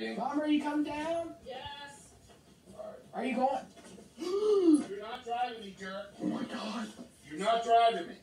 Mom, are you coming down? Yes. Are you going? You're not driving me, jerk. Oh my god. You're not driving me.